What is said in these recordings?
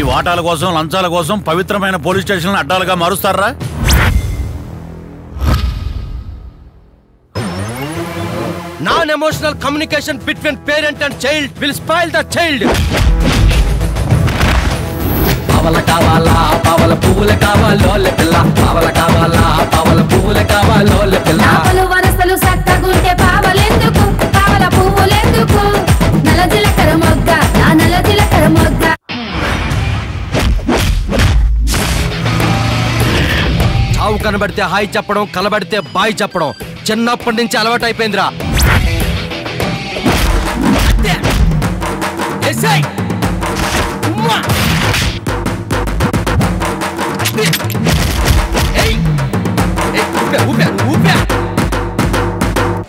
వాటాల కోసం లంచాల కోసం పవిత్రమైన పోలీస్ స్టేషన్లను అడ్డాలుగా మారుస్తారా? Non emotional communication between parent and child will spoil the child. పవల కావాలా పవల పువ్వులు కావాలోల పిల్ల. పవల కావాలా పవల పువ్వులు కావాలోల పిల్ల. చావు కనబడితే హాయ్ చెప్పడం కనబడితే బాయ్ చెప్పడం. చిన్నప్పటి నుంచి అలవాటు అయిపోయిందిరా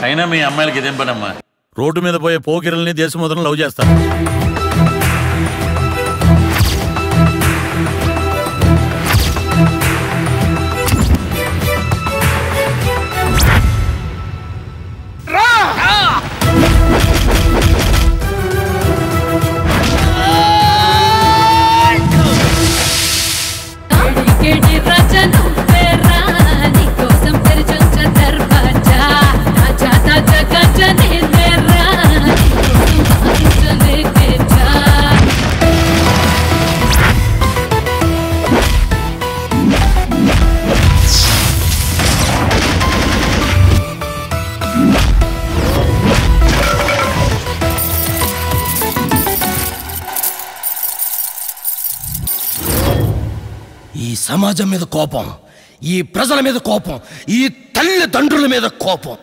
అయినా మీ అమ్మాయిలకి ఇదేం పనమ్మా? రోడ్డు మీద పోయే పోకిరల్ని దేశముద్రను లవ్ చేస్తారు ఈ సమాజం మీద కోపం ఈ ప్రజల మీద కోపం ఈ తల్లిదండ్రుల మీద కోపం.